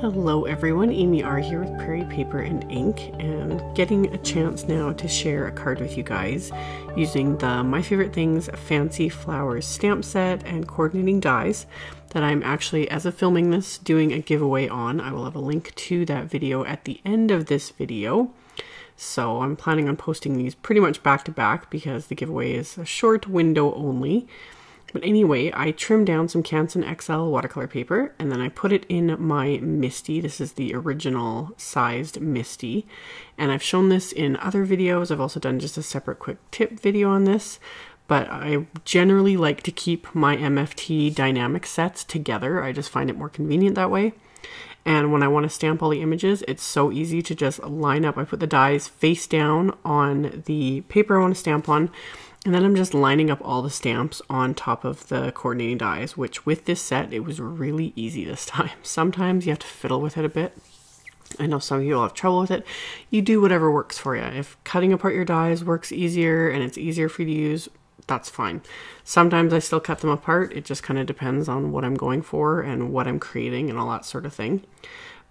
Hello everyone, Amy R here with Prairie Paper and Ink and getting a chance now to share a card with you guys using the My Favorite Things Fancy Flowers stamp set and coordinating dies that I'm actually, as of filming this, doing a giveaway on. I will have a link to that video at the end of this video. So I'm planning on posting these pretty much back to back because the giveaway is a short window only. But anyway, I trimmed down some Canson XL watercolor paper and then I put it in my MISTI. This is the original sized MISTI. And I've shown this in other videos. I've also done just a separate quick tip video on this. But I generally like to keep my MFT dynamic sets together. I just find it more convenient that way. And when I want to stamp all the images, it's so easy to just line up. I put the dies face down on the paper I want to stamp on and then I'm just lining up all the stamps on top of the coordinating dies, which with this set, it was really easy this time. Sometimes you have to fiddle with it a bit. I know some of you will have trouble with it. You do whatever works for you. If cutting apart your dies works easier and it's easier for you to use, that's fine. Sometimes I still cut them apart. It just kind of depends on what I'm going for and what I'm creating and all that sort of thing.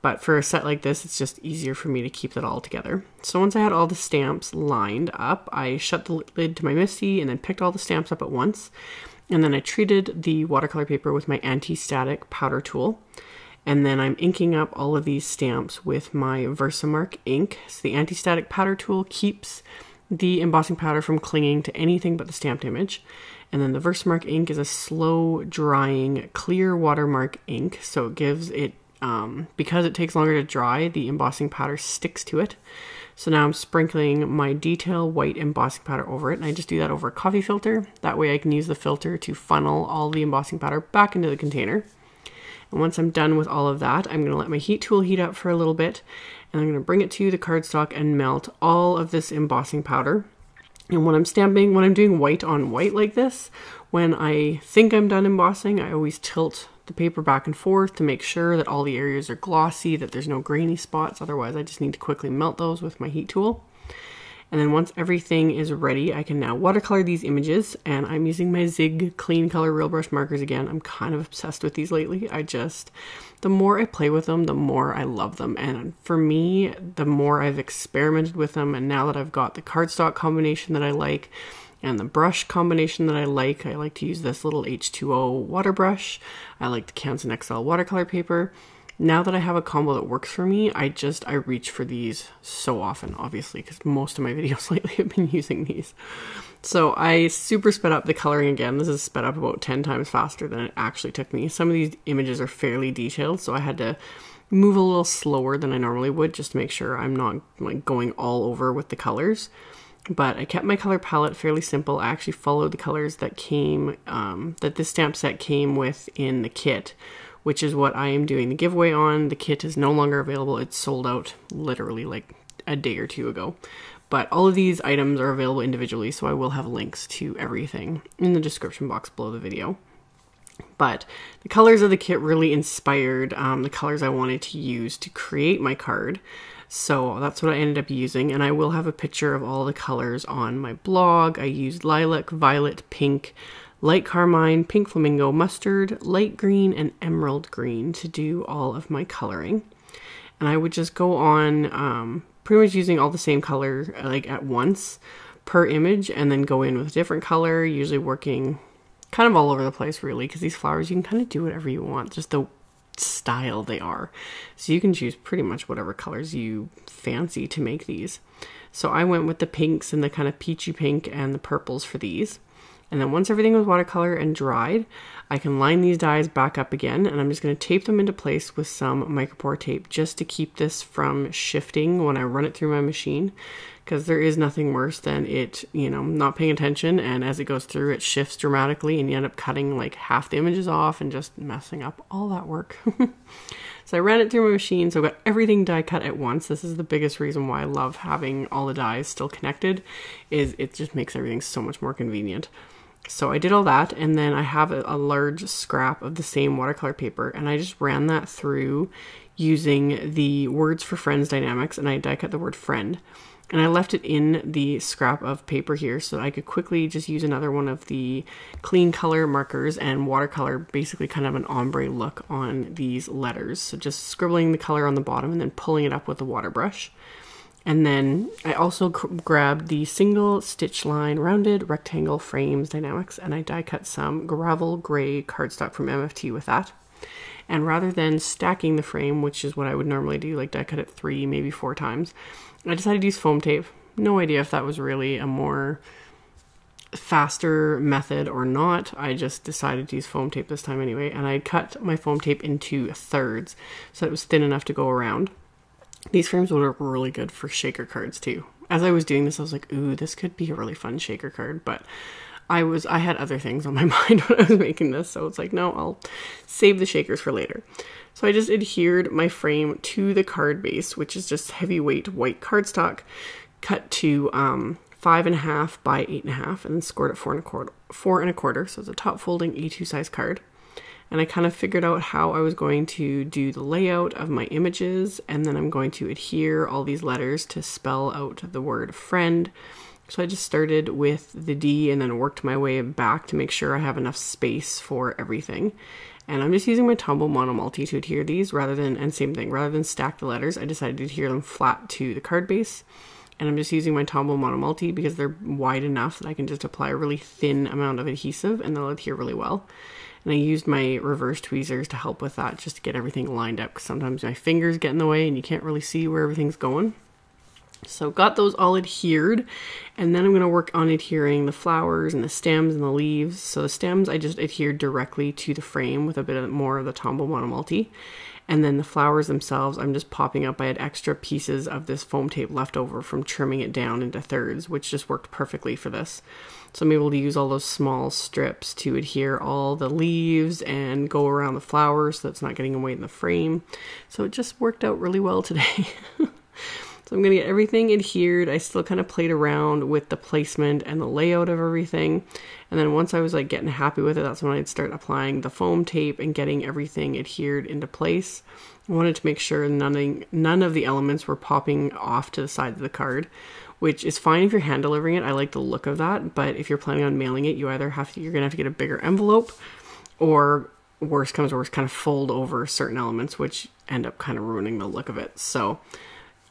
But for a set like this, it's just easier for me to keep that all together. So once I had all the stamps lined up, I shut the lid to my MISTI and then picked all the stamps up at once. And then I treated the watercolor paper with my anti-static powder tool. And then I'm inking up all of these stamps with my Versamark ink. So the anti-static powder tool keeps the embossing powder from clinging to anything but the stamped image. And then the Versamark ink is a slow drying clear watermark ink, so it gives it um, because it takes longer to dry, the embossing powder sticks to it. So now I'm sprinkling my detail white embossing powder over it, and I just do that over a coffee filter. That way I can use the filter to funnel all the embossing powder back into the container. And once I'm done with all of that, I'm going to let my heat tool heat up for a little bit, and I'm going to bring it to the cardstock and melt all of this embossing powder. And when I'm stamping, when I'm doing white on white like this, when I think I'm done embossing, I always tilt the paper back and forth to make sure that all the areas are glossy, that there's no grainy spots. Otherwise, I just need to quickly melt those with my heat tool. And then once everything is ready, I can now watercolor these images. And I'm using my Zig Clean Color Real Brush markers again. I'm kind of obsessed with these lately. I just, the more I play with them, the more I love them. And for me, the more I've experimented with them. And now that I've got the cardstock combination that I like, and the brush combination that I like. I like to use this little H2O water brush. I like the Canson XL watercolor paper. Now that I have a combo that works for me, I just, I reach for these so often, obviously, because most of my videos lately have been using these. So I super sped up the coloring again. This is sped up about 10 times faster than it actually took me. Some of these images are fairly detailed, so I had to move a little slower than I normally would just to make sure I'm not like going all over with the colors but I kept my color palette fairly simple. I actually followed the colors that came, um, that this stamp set came with in the kit, which is what I am doing the giveaway on. The kit is no longer available. It's sold out literally like a day or two ago. But all of these items are available individually, so I will have links to everything in the description box below the video. But the colors of the kit really inspired um, the colors I wanted to use to create my card. So that's what I ended up using, and I will have a picture of all the colors on my blog. I used lilac, violet, pink, light carmine, pink flamingo, mustard, light green, and emerald green to do all of my coloring. And I would just go on um, pretty much using all the same color like at once per image and then go in with a different color, usually working kind of all over the place really because these flowers you can kind of do whatever you want. Just the style they are. So you can choose pretty much whatever colors you fancy to make these. So I went with the pinks and the kind of peachy pink and the purples for these. And then once everything was watercolor and dried, I can line these dies back up again and I'm just going to tape them into place with some micropore tape just to keep this from shifting when I run it through my machine because there is nothing worse than it, you know, not paying attention and as it goes through it shifts dramatically and you end up cutting like half the images off and just messing up all that work. so I ran it through my machine so I got everything die cut at once. This is the biggest reason why I love having all the dies still connected is it just makes everything so much more convenient. So I did all that and then I have a, a large scrap of the same watercolor paper and I just ran that through using the words for friends Die-namics and I die cut the word friend And I left it in the scrap of paper here so I could quickly just use another one of the clean color markers and watercolor, basically kind of an ombre look on these letters. So just scribbling the color on the bottom and then pulling it up with a water brush. And then I also grabbed the single stitch line rounded rectangle frames Die-namics and I die cut some gravel gray cardstock from MFT with that. And rather than stacking the frame, which is what I would normally do, like die cut it three, maybe four times, I decided to use foam tape. No idea if that was really a more faster method or not. I just decided to use foam tape this time anyway, and I cut my foam tape into thirds so it was thin enough to go around. These frames would work really good for shaker cards too. As I was doing this, I was like, ooh, this could be a really fun shaker card, but I was I had other things on my mind when I was making this, so it's like, no, I'll save the shakers for later. So I just adhered my frame to the card base, which is just heavyweight white cardstock, cut to um, five and a half by eight and a half, and then scored at four and a quarter. Four and a quarter, so it's a top folding A2 size card. And I kind of figured out how I was going to do the layout of my images, and then I'm going to adhere all these letters to spell out the word friend so I just started with the D and then worked my way back to make sure I have enough space for everything. And I'm just using my Tombow Monomulti to adhere these rather than, and same thing, rather than stack the letters, I decided to adhere them flat to the card base. And I'm just using my Tombow Monomulti because they're wide enough that I can just apply a really thin amount of adhesive and they'll adhere really well. And I used my reverse tweezers to help with that just to get everything lined up because sometimes my fingers get in the way and you can't really see where everything's going. So got those all adhered and then I'm going to work on adhering the flowers and the stems and the leaves. So the stems I just adhered directly to the frame with a bit of more of the Tombow Monomulti. And then the flowers themselves, I'm just popping up. I had extra pieces of this foam tape left over from trimming it down into thirds, which just worked perfectly for this. So I'm able to use all those small strips to adhere all the leaves and go around the flowers so it's not getting away in the frame. So it just worked out really well today. So I'm going to get everything adhered. I still kind of played around with the placement and the layout of everything. And then once I was like getting happy with it, that's when I'd start applying the foam tape and getting everything adhered into place. I wanted to make sure none none of the elements were popping off to the side of the card, which is fine if you're hand delivering it. I like the look of that, but if you're planning on mailing it, you either have to, you're going to have to get a bigger envelope or worse comes worst kind of fold over certain elements which end up kind of ruining the look of it. So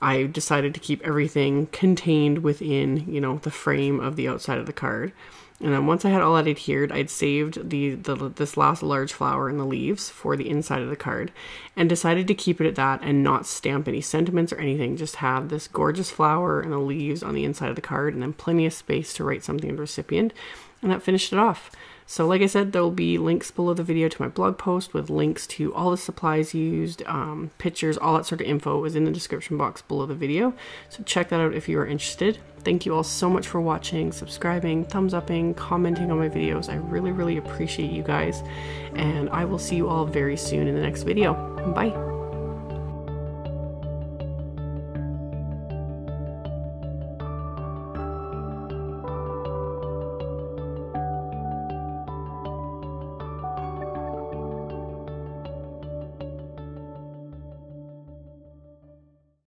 I decided to keep everything contained within, you know, the frame of the outside of the card. And then once I had all that adhered, I'd saved the, the this last large flower and the leaves for the inside of the card and decided to keep it at that and not stamp any sentiments or anything. Just have this gorgeous flower and the leaves on the inside of the card and then plenty of space to write something to the recipient. And that finished it off. So like I said, there will be links below the video to my blog post with links to all the supplies used, um, pictures, all that sort of info is in the description box below the video. So check that out if you are interested. Thank you all so much for watching, subscribing, thumbs upping, commenting on my videos. I really, really appreciate you guys. And I will see you all very soon in the next video. Bye.